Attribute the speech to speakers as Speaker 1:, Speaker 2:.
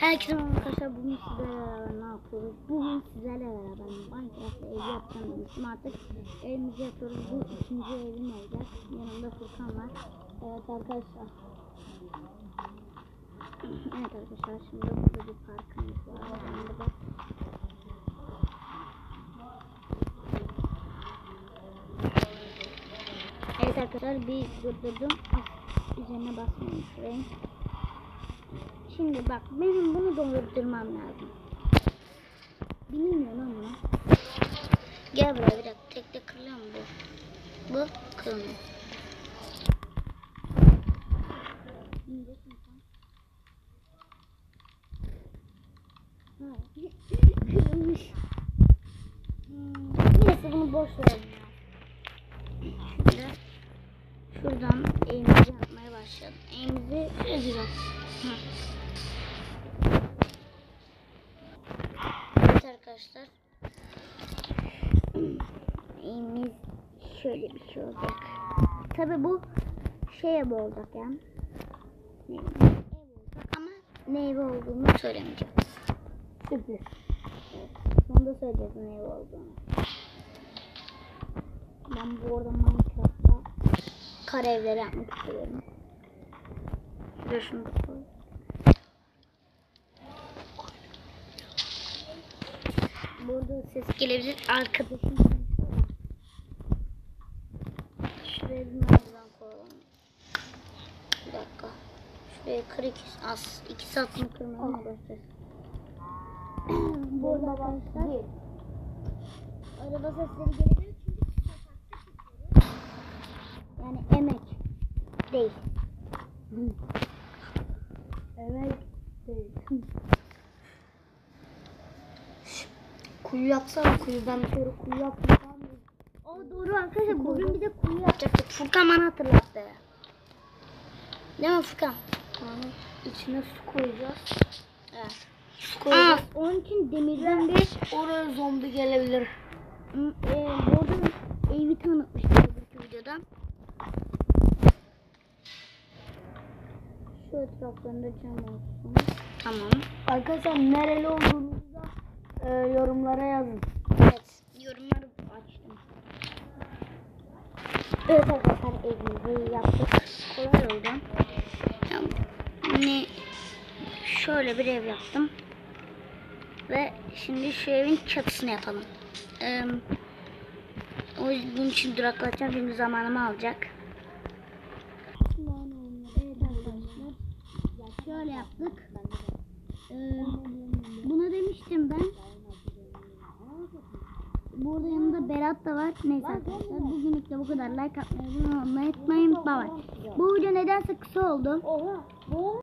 Speaker 1: Herkese arkadaşlar bugün sizlerle beraber ne yapıyoruz? Bugün sizlerle beraber Minecraft'ta ev yapacağım demiştim artık evimizi yapıyoruz. Bu ikinci evim olacak. Yanımda Furkan var. Evet arkadaşlar. Evet arkadaşlar şimdi burada bir parkımız var. Yanında da Evet arkadaşlar bir durdurdum. Üzerine basmayın şurayı. Şimdi bak benim bunu doldurmam lazım. Bilmiyorum ama. Gel buraya bir dakika. Tek de kırılıyor mu bu? Bu kırılmıyor. Neyse bunu boş verelim ya. Şimdi şuradan evimizi yapmaya başlayalım. Evimizi yapacağız. Hı. Evet arkadaşlar. Evimiz şöyle bir şey olacak. Tabi bu şey ev olacak yani. Ne, ev olacak ama evi olduğunu söylemeyeceğim. Sürpriz. Evet. Sonunda söyleyeceğiz ne evi olduğunu. Ben bu arada Minecraft'ta kare evleri yapmak istiyorum. Şuraya şunu koy. Burada ses gelebilir. Arkadaşım. Şuraya bir merdiven koyalım. Bir dakika. Şuraya kır iki, az. iki saat mi kırmaya mı başlayacağız? Burada arkadaşlar. Araba sesleri gelebilir değil. Emek değil.
Speaker 2: Kuyu yapsana kuyu ben bir kere kuyu yaptım.
Speaker 1: O doğru arkadaşlar bugün bir de kuyu yapacaktık. Furkan bana hatırlattı. Değil mi Furkan?
Speaker 2: Yani içine su koyacağız.
Speaker 1: Evet.
Speaker 2: Su
Speaker 1: Aa,
Speaker 2: koyacağız.
Speaker 1: onun için demirden bir
Speaker 2: Oraya zombi gelebilir.
Speaker 1: m, e, burada evi tanıtmıştım öbürkü videoda. Şu etraflarında cam olsun. Tamam.
Speaker 2: Arkadaşlar nereli olduğunuzu da e, yorumlara yazın.
Speaker 1: Evet. Yorumları açtım. Evet arkadaşlar evimizi yaptık. Kolay oldu. Yani şöyle bir ev yaptım. Ve şimdi şu evin çatısını yapalım. Ee, o yüzden bunun için duraklatacağım. Şimdi zamanımı alacak. Evet arkadaşlar. Şöyle yaptık. Ee, buna demiştim ben. Burada yanında Berat da var. Neyse arkadaşlar bugünlük de bu kadar. Like atmayı, abone olmayı unutmayın. Bye bye. Bu video nedense kısa oldu.